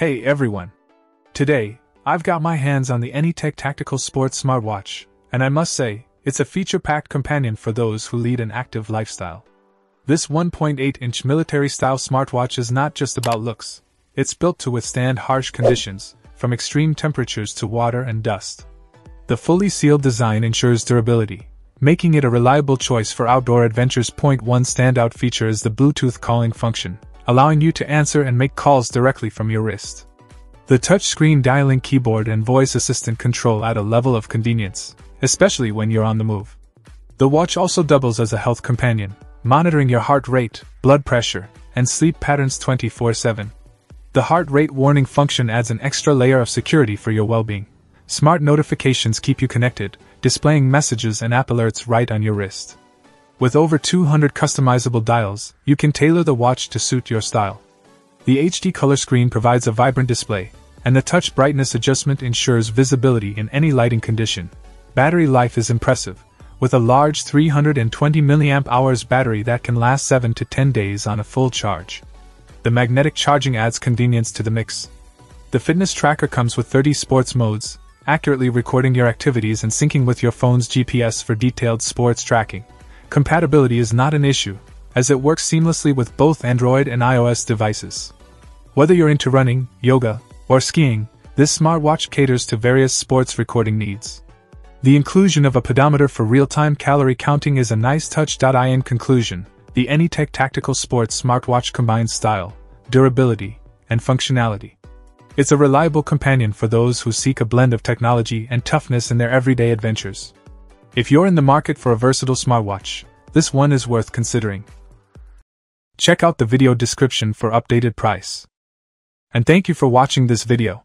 Hey everyone! Today, I've got my hands on the ANYTEC Tactical Sports smartwatch, and I must say, it's a feature packed companion for those who lead an active lifestyle. This 1.8 inch military style smartwatch is not just about looks, it's built to withstand harsh conditions, from extreme temperatures to water and dust. The fully sealed design ensures durability, making it a reliable choice for outdoor adventures. Point one standout feature is the Bluetooth calling function, allowing you to answer and make calls directly from your wrist. The touchscreen dialing keyboard and voice assistant control add a level of convenience, especially when you're on the move. The watch also doubles as a health companion, monitoring your heart rate, blood pressure, and sleep patterns 24 7. The heart rate warning function adds an extra layer of security for your well being. Smart notifications keep you connected, displaying messages and app alerts right on your wrist. With over 200 customizable dials, you can tailor the watch to suit your style. The HD color screen provides a vibrant display, and the touch brightness adjustment ensures visibility in any lighting condition. Battery life is impressive, with a large 320 mAh battery that can last 7 to 10 days on a full charge. The magnetic charging adds convenience to the mix. The fitness tracker comes with 30 sports modes, accurately recording your activities and syncing with your phone's GPS for detailed sports tracking. Compatibility is not an issue, as it works seamlessly with both Android and iOS devices. Whether you're into running, yoga, or skiing, this smartwatch caters to various sports recording needs. The inclusion of a pedometer for real time calorie counting is a nice touch. In conclusion, the ANYTEC Tactical Sports smartwatch combines style, durability, and functionality. It's a reliable companion for those who seek a blend of technology and toughness in their everyday adventures. If you're in the market for a versatile smartwatch, this one is worth considering. Check out the video description for updated price. And thank you for watching this video.